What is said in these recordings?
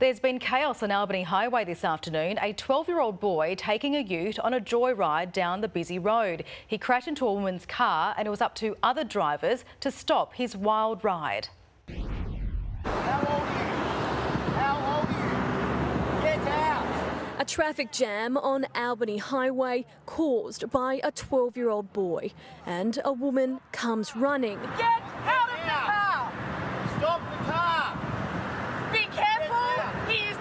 There's been chaos on Albany Highway this afternoon. A 12-year-old boy taking a ute on a joyride down the busy road. He crashed into a woman's car and it was up to other drivers to stop his wild ride. A traffic jam on Albany Highway caused by a 12 year old boy, and a woman comes running. Get out of the car! Stop the car! Be careful! He is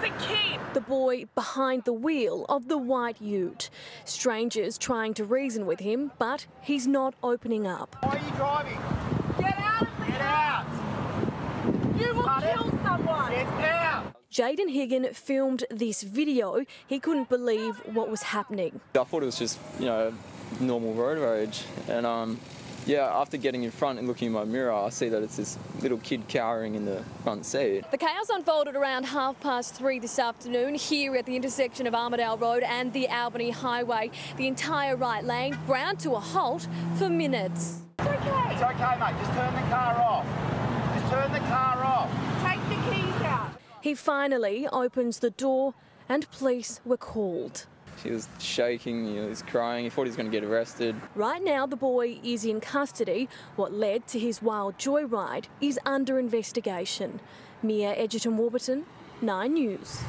the boy behind the wheel of the white ute. Strangers trying to reason with him, but he's not opening up. Why are you driving? Get out of the Get car! out! You will Pardon? kill someone! Get out! Jaden Higgin filmed this video. He couldn't believe what was happening. I thought it was just, you know, normal road rage. And um, yeah, after getting in front and looking in my mirror, I see that it's this little kid cowering in the front seat. The chaos unfolded around half past three this afternoon here at the intersection of Armadale Road and the Albany Highway. The entire right lane ground to a halt for minutes. It's okay. It's okay, mate. Just turn the car off. Just turn the car off. Take the keys out. He finally opens the door and police were called. He was shaking, he was crying. He thought he was going to get arrested. Right now, the boy is in custody. What led to his wild joyride is under investigation. Mia Edgerton Warburton, 9 News.